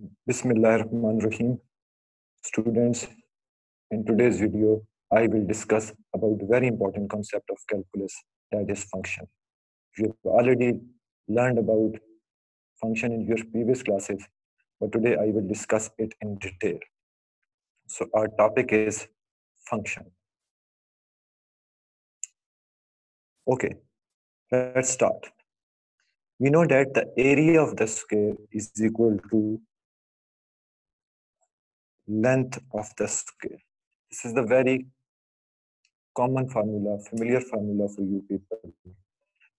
Bismillahirrahmanirrahim. Students, in today's video, I will discuss about the very important concept of calculus, that is function. You have already learned about function in your previous classes, but today I will discuss it in detail. So our topic is function. Okay, let's start. We know that the area of the square is equal to length of the square. This is the very common formula, familiar formula for you people.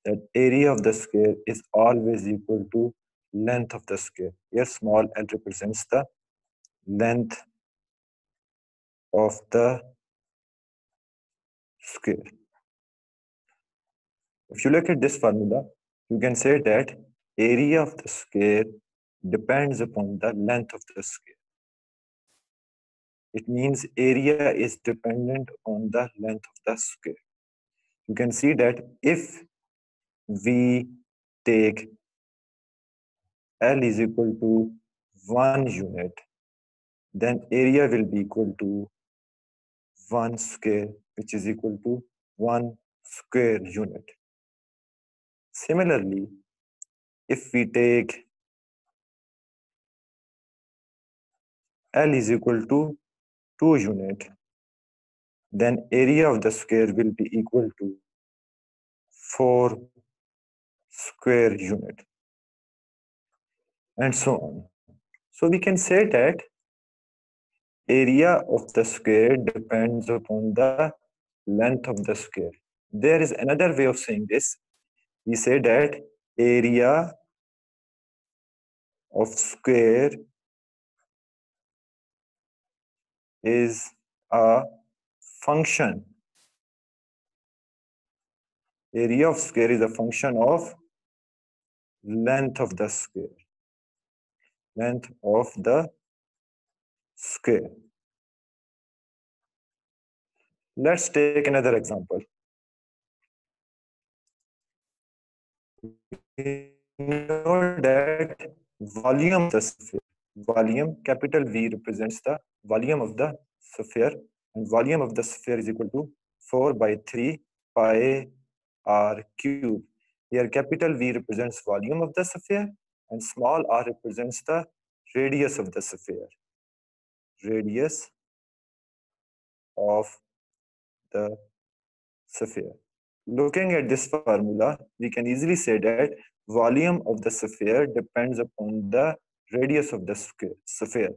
That area of the square is always equal to length of the square. Here small l represents the length of the square. If you look at this formula, you can say that area of the square depends upon the length of the square. It means area is dependent on the length of the square. You can see that if we take L is equal to 1 unit, then area will be equal to 1 square, which is equal to 1 square unit. Similarly, if we take L is equal to 2 unit, then area of the square will be equal to 4 square unit and so on. So we can say that area of the square depends upon the length of the square. There is another way of saying this. We say that area of square is a function. Area of square is a function of length of the square. Length of the square. Let's take another example. We know that volume of the sphere, volume capital V represents the volume of the sphere and volume of the sphere is equal to 4 by 3 pi r cube. Here capital V represents volume of the sphere and small r represents the radius of the sphere. Radius of the sphere. Looking at this formula, we can easily say that volume of the sphere depends upon the radius of the sphere.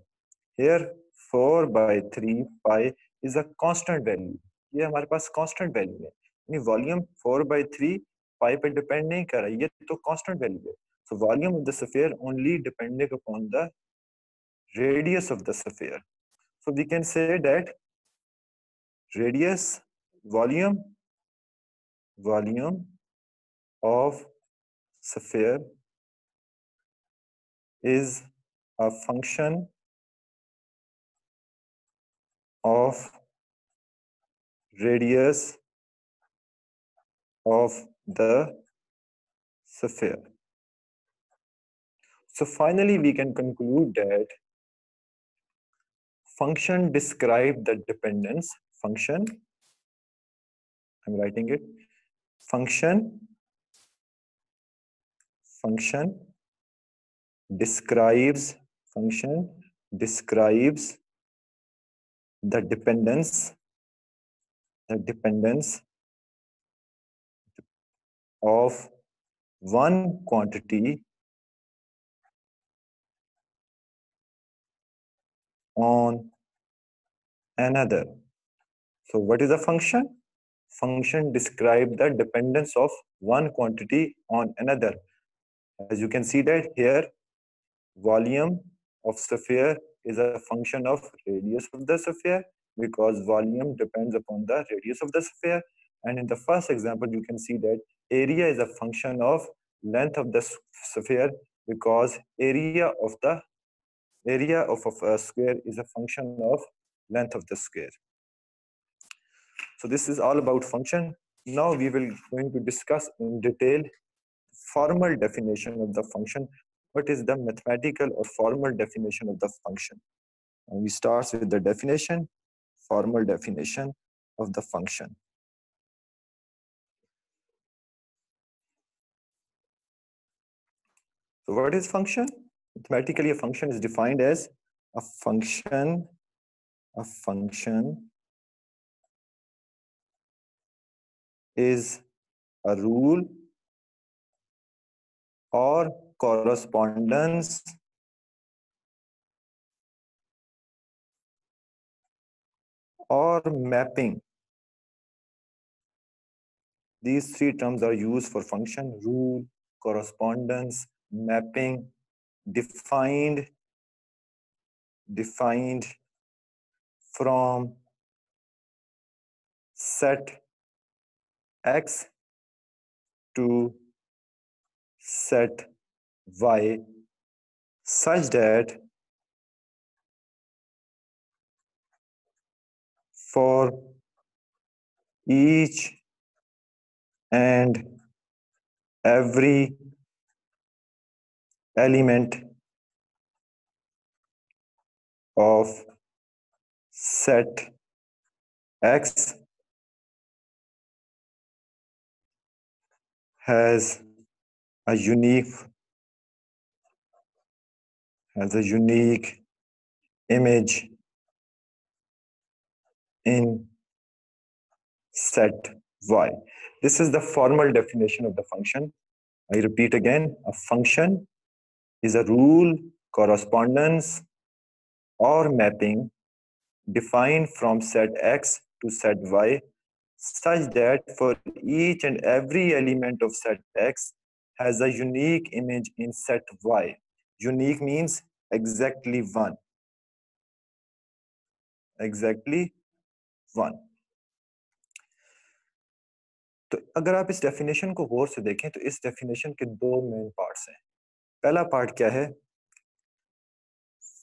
Here, four by three pi is a constant value. ये हमारे पास constant value है। यानी volume four by three five पर depend नहीं कर रहा, ये तो कॉन्स्टेंट वैल्यू है। So volume of the sphere only depending upon the radius of the sphere so we can say that radius volume volume of sphere is a function of radius of the sphere. So finally, we can conclude that function describe the dependence function. I'm writing it. Function function describes function describes the dependence the dependence of one quantity on another. So what is a function? Function describe the dependence of one quantity on another. As you can see that here volume of sphere is a function of radius of the sphere because volume depends upon the radius of the sphere. And in the first example, you can see that area is a function of length of the sphere because area of the area of a square is a function of length of the square. So this is all about function. Now we will going to discuss in detail formal definition of the function what is the mathematical or formal definition of the function? And we start with the definition formal definition of the function. So what is function? Mathematically a function is defined as a function a function is a rule or correspondence or mapping. These three terms are used for function, rule, correspondence, mapping, defined, defined from set x to set y such that for each and every element of set x has a unique has a unique image in set y. This is the formal definition of the function. I repeat again, a function is a rule, correspondence, or mapping defined from set x to set y such that for each and every element of set x has a unique image in set y. Unique means exactly one. Exactly one. तो अगर आप इस definition को गौर से देखें तो इस definition के दो मेन पार्ट्स हैं। पहला पार्ट क्या है?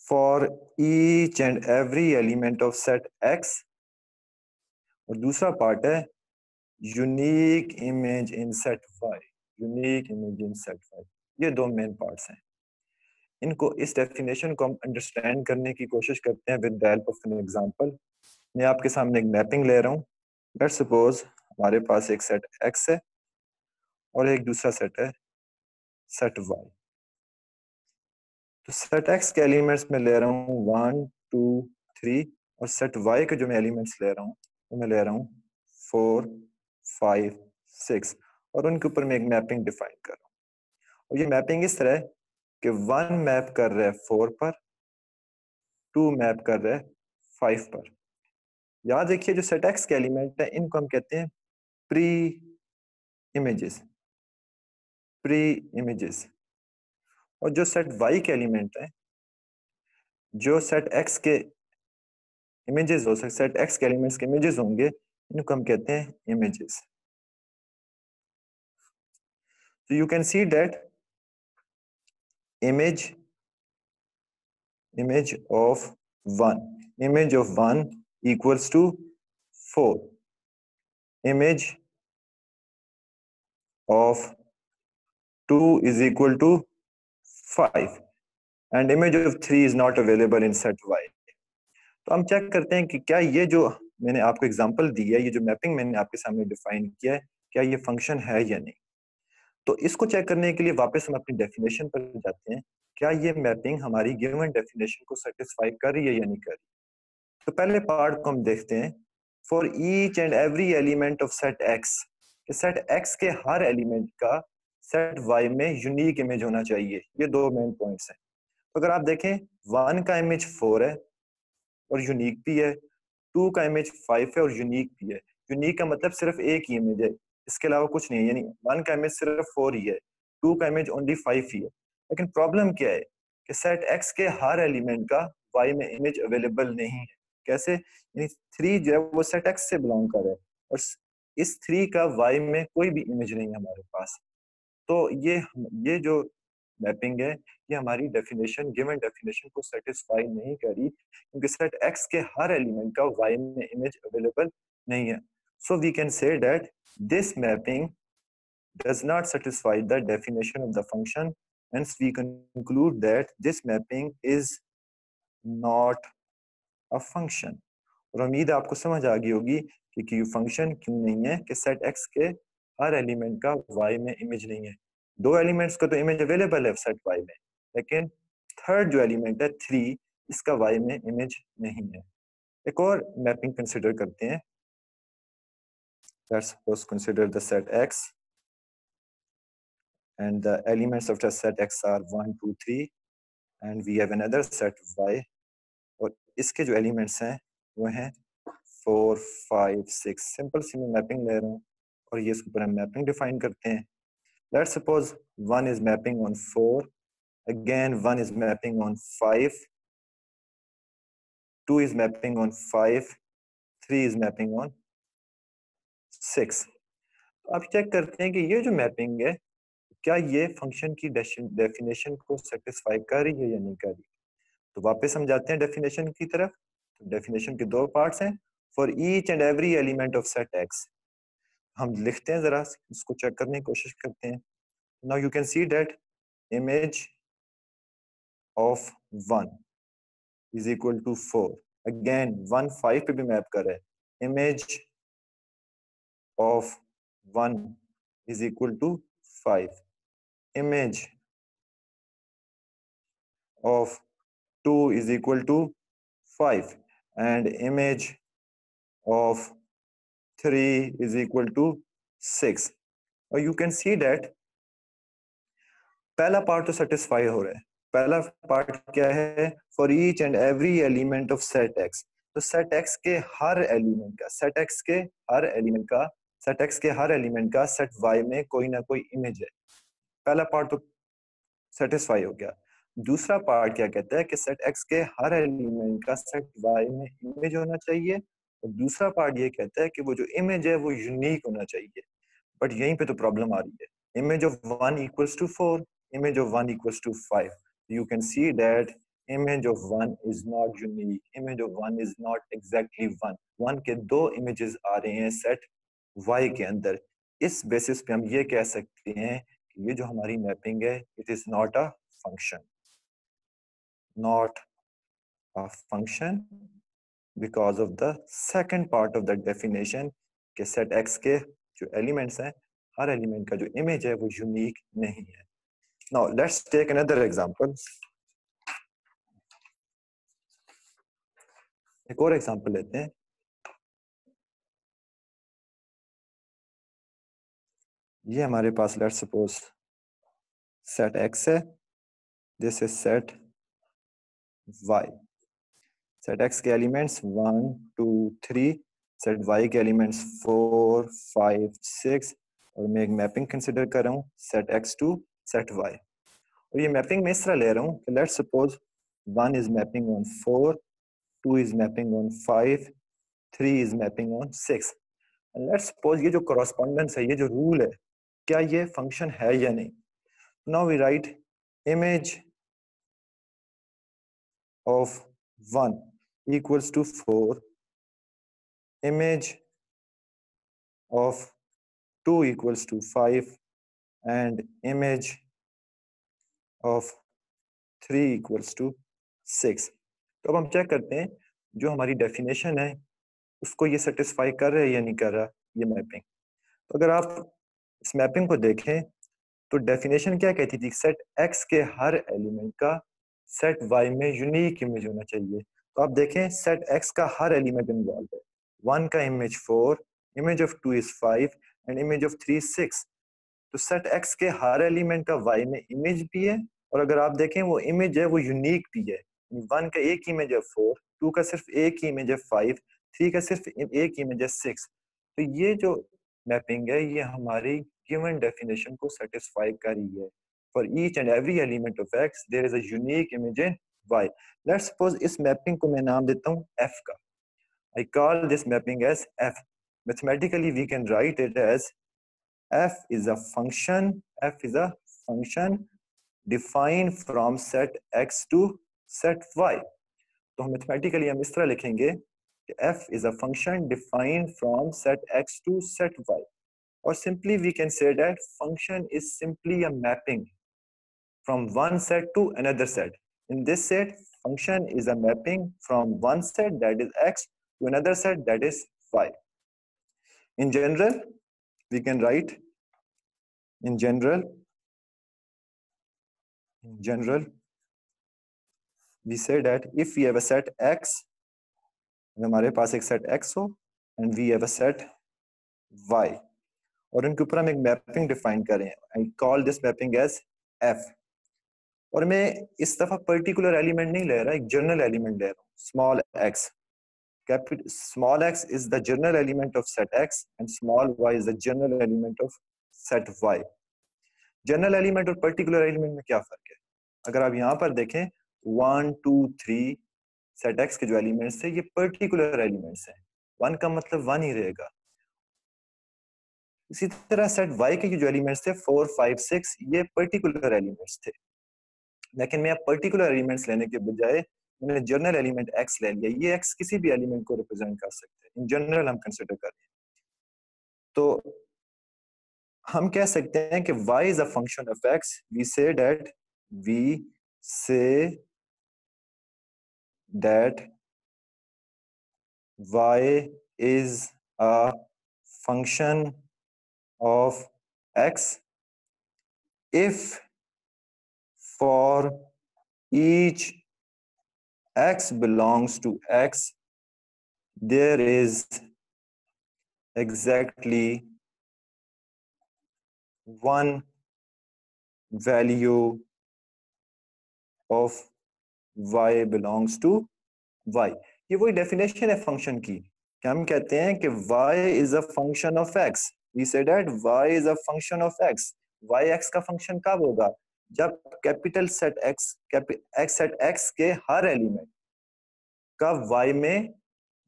For each and every element of set X और दूसरा पार्ट है unique image in set Y unique image in set Y ये दो मेन पार्ट्स हैं। इनको इस डेफिनेशन को हम अंडरस्टैंड करने की कोशिश करते हैं with the help of an example मैं आपके सामने एक मैपिंग ले रहा हूँ। लेट्स सपोज़ हमारे पास एक सेट एक्स है और एक दूसरा सेट है सेट वाई तो सेट एक्स के एलिमेंट्स में ले रहा हूँ वन टू थ्री और सेट वाई के जो मैं एलिमेंट्स ले रहा हूँ, वो मैं ले रहा हूँ फोर फाइव सिक्स और उनके ऊपर मैं एक मैपिंग डिफाइन कर रहा हूँ। और ये मैपिंग इस तरह है कि वन मैप कर रहे हैं फोर पर टू मैप कर रहे हैं फाइव पर। याद रखिए जो सेट एक्स के एलिमेंट है, इनको हम कहते हैं प्री इमेजेस प्री इमेजेस और जो सेट वाई के एलिमेंट है, जो सेट एक्स के इमेजेस हो सकते सेट एक्स के एलिमेंट्स के इमेजेस होंगे, इनको हम कहते हैं images you can see that image image of 1 image of 1 equals to 4 image of 2 is equal to 5 and image of 3 is not available in set y तो हम चेक करते हैं कि क्या ये जो मैंने आपको एग्जांपल दी है ये जो मैपिंग मैंने आपके सामने डिफाइन किया है क्या ये फ़ंक्शन है या नहीं तो इसको चेक करने के लिए वापस हम अपनी डेफिनेशन पर जाते हैं। क्या ये मैपिंग हमारी गिवन डेफिनेशन को सेटिस्फाई कर रही है या नहीं कर रही? तो पहले पार्ट को हम देखते हैं। For each and every element of set X set X के हर एलिमेंट का सेट वाई में यूनिक इमेज होना चाहिए। ये दो मेन पॉइंट्स हैं। तो अगर आप देखें वन का इमेज फोर है और यूनिक भी है। टू का इमेज फाइव है और यूनिक भी है। यूनिक का मतलब सिर्फ़ एक ही इमेज है। इसके अलावा कुछ नहीं है, यानी वन का इमेज सिर्फ़ फोर ही है टू का इमेज ओनली फाइव ही है। लेकिन प्रॉब्लम क्या है कि सेट एक्स के हर एलिमेंट का वाई में इमेज अवेलेबल नहीं है। कैसे? यानी थ्री जो है वो सेट एक्स से बिलोंग कर रहा है और इस थ्री का वाई में कोई भी इमेज नहीं है हमारे पास। तो ये ये जो मैपिंग है, ये हमारी डेफिनेशन गिवन डेफिनेशन को सेटिस्फाई नहीं करी, क्योंकि सेट एक्स के हर एलिमेंट का वाई में इमेज अवेलेबल नहीं है। So we can say that this mapping does not satisfy the definition of the function. Hence we conclude that this mapping is not a function. और उम्मीद आपको समझ आ गई होगी कि क्यू फ़ंक्शन क्यों नहीं है, कि सेट एक्स के हर एलिमेंट का वाई में इमेज नहीं है। दो एलिमेंट्स का तो इमेज अवेलेबल है सेट वाई में, लेकिन थर्ड जो एलिमेंट है थ्री इसका वाई में इमेज नहीं है। एक और मैपिंग कंसिडर करते हैं। let's suppose consider the set x and the elements of the set x are 1 2 3 and we have another set y और इसके जो एलिमेंट्स हैं वो हैं फोर फाइव सिक्स सिंपल सी मैं मैपिंग ले रहा हूँ और ये इसके ऊपर हम मैपिंग डिफाइन करते हैं let suppose one is mapping on four again one is mapping on five two is mapping on five three is mapping on six. तो आप चेक करते हैं कि ये जो मैपिंग है, क्या ये फ़ंक्शन की डेफिनेशन को सेटिस्फाई कर रही है या नहीं कर रही तो वापस हम जाते हैं डेफिनेशन की तरफ़। तो डेफिनेशन के दो पार्ट्स हैं। For each and every element of set X हम लिखते हैं जरा, इसको चेक करने की कोशिश करते हैं। Now you can see that image of one is equal to four again one five पे भी मैप कर रहा है। Image of 1 is equal to 5. Image of 2 is equal to 5 and image of 3 is equal to 6. Or you can see that पहला part तो satisfy हो रहा है पहला पार्ट क्या है for each and every element of set X तो set X के हर एलिमेंट का सेट एक्स के हर एलिमेंट का set X के हर एलिमेंट का सेट वाई में कोई ना कोई इमेज है। पहला पार्ट तो सेटिस्फाई हो गया। दूसरा पार्ट क्या कहता है कि सेट एक्स के हर एलिमेंट का सेट वाई में इमेज होना चाहिए और दूसरा पार्ट ये कहता है कि वो जो इमेज है वो यूनिक होना चाहिए। बट यहीं पे तो प्रॉब्लम आ रही है। Image of one equals to four image of one equals to five you can see that image of one is not unique, image of one is not exactly one one के दो images आ रहे हैं set Y के अंदर। इस basis पे हम ये कह सकते हैं कि ये जो हमारी मैपिंग है it is not a function not a function because of the second part of the definition के सेट एक्स के जो एलिमेंट्स हैं, हर एलिमेंट का जो इमेज है वो यूनिक नहीं है। Now let's take another example एक और एग्जांपल लेते हैं। ये हमारे पास लेट सपोज़ सेट एक्स है। This is set Y set X के elements one two three set Y के एलिमेंट्स फोर फाइव सिक्स और मैं एक मैपिंग कंसिडर कर रहा हूँ set X to set Y और ये मैपिंग मैं इस तरह ले रहा हूँ कि let suppose one is mapping on four two is mapping on five three is mapping on six let suppose ये जो करस्पॉन्डेंस है, ये जो रूल है क्या ये फ़ंक्शन है या नहीं? Now we write image of one equals to four image of two equals to five and image of three equals to six तो अब हम चेक करते हैं, जो हमारी डेफिनेशन है, उसको ये सेटिस्फाई कर रहा है या नहीं कर रहा, ये मैपिंग तो अगर आप इस मैपिंग को देखें तो डेफिनेशन क्या कहती थी? सेट एक्स के हर एलिमेंट का सेट वाई में यूनिक इमेज होना चाहिए। तो आप देखें सेट एक्स का हर एलिमेंट इन्वॉल्व है। वन का image four image of two is five and image of three six तो सेट एक्स के हर एलिमेंट का वाई में इमेज भी है, और अगर आप देखें, वो इमेज है, वो यूनिक भी है। वन का एक इमेज है फोर टू का सिर्फ़ एक इमेज है फाइव थ्री का सिर्फ़ एक इमेज है सिक्स तो ये जो मैपिंग है ये हमारी गिवन डेफिनेशन को सेटिस्फाई कर रही है। For each and every element of X there is a unique image in Y let's suppose इस मैपिंग को मैं नाम देता हूँ एफ़ का। I call this mapping as f mathematically we can write it as f is a function f is a function defined from set X to set Y तो mathematically हम इस तरह लिखेंगे f is a function defined from set x to set y. Or simply we can say that function is simply a mapping from one set to another set. In this set, function is a mapping from one set that is x to another set that is y. In general, we can write in general, in general, we say that if we have a set x, हमारे पास एक set x हो and we have a set y. और इनके ऊपर हम एक mapping define करें। I call this mapping as f और मैं इस दफ़ा पर्टिकुलर एलिमेंट नहीं ले रहा, एक जनरल एलिमेंट ले रहा हूँ small x small x is the general element of set x and small y is the general element of set y. General element और पर्टिकुलर एलिमेंट में क्या फ़र्क है? अगर आप यहाँ पर देखें one two three set X के जो एलिमेंट्स थे ये पर्टिकुलर एलिमेंट्स हैं। वन का मतलब वन ही रहेगा। इसी तरह सेट वाई के जो एलिमेंट्स थे फोर फाइव सिक्स ये पर्टिकुलर एलिमेंट्स थे। लेकिन मैं पर्टिकुलर एलिमेंट्स लेने के बजाय मैंने जनरल एलिमेंट एक्स ले लिया। ये एक्स किसी भी एलिमेंट को रिप्रेजेंट कर सकते हैं। इन जनरल हम कंसिडर कर रहे हैं। तो हम कह सकते हैं कि y is a function of x. We say that we say that y is a function of x. If for each x belongs to x there is exactly one value of y belongs to y ये वही definition है function की कि हम कहते हैं कि y is a function of x we say that y is a function of x y x का फ़ंक्शन कब होगा जब capital set x x set x के हर एलिमेंट का y में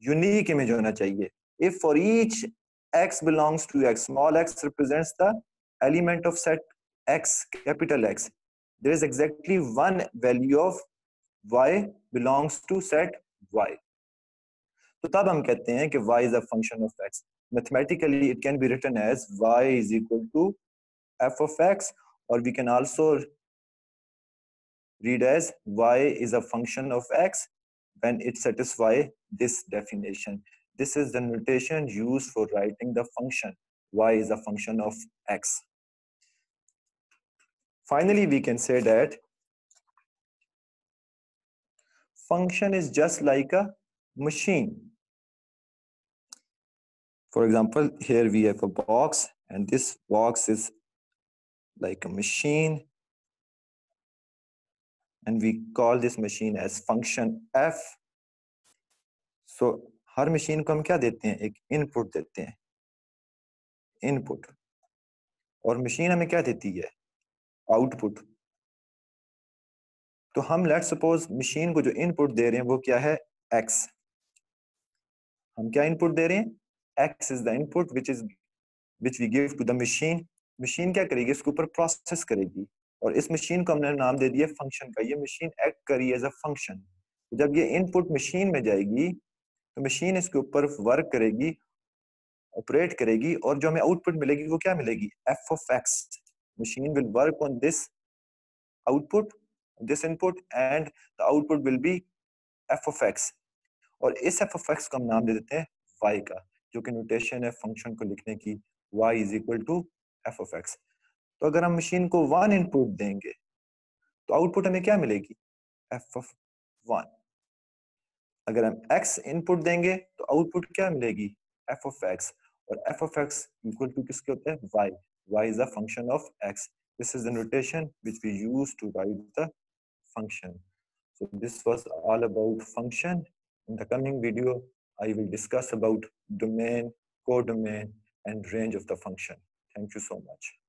यूनिक इमेज होना चाहिए if for each x belongs to x small x represents the element of set x capital x there is exactly one value of y belongs to set y तो तब हम कहते हैं कि y is a function of x mathematically it can be written as y is equal to f of x or we can also read as y is a function of x when it satisfies this definition this is the notation used for writing the function y is a function of x finally we can say that function is just like a machine for example, here we have a box and this box is like a machine and we call this machine as function f. So her machine को हम क्या देते हैं एक input देते हैं input और machine हमें क्या देती है आउटपुट तो हम लेट सपोज़ मशीन को जो इनपुट दे रहे हैं, वो क्या है? एक्स हम क्या इनपुट दे रहे हैं? X is the input which is which we give to the machine. Machine क्या करेगी? इसके ऊपर प्रोसेस करेगी। और इस मशीन को हमने नाम दे दिया फ़ंक्शन का। ये मशीन एक्ट करी एज अ फ़ंक्शन जब ये इनपुट मशीन में जाएगी तो मशीन इसके ऊपर वर्क करेगी ऑपरेट करेगी, और जो हमें आउटपुट मिलेगी, वो क्या मिलेगी? F of X machine will work on this output this input and the output will be f of X और इस एफ़ ऑफ़ एक्स को हम नाम दे देते हैं वाई का, जो कि नोटेशन है फ़ंक्शन को लिखने की, y is equal to f of X तो अगर हम मशीन को वन इनपुट देंगे तो आउटपुट हमें क्या मिलेगी? एफ़ ऑफ़ वन अगर हम x इनपुट देंगे तो आउटपुट क्या मिलेगी? एफ़ ऑफ़ एक्स और f of X equal to किसके होते हैं? y. y is a function of x. This is the notation which we use to write the function so this was all about function in the coming video I will discuss about domain, codomain, and range of the function. Thank you so much.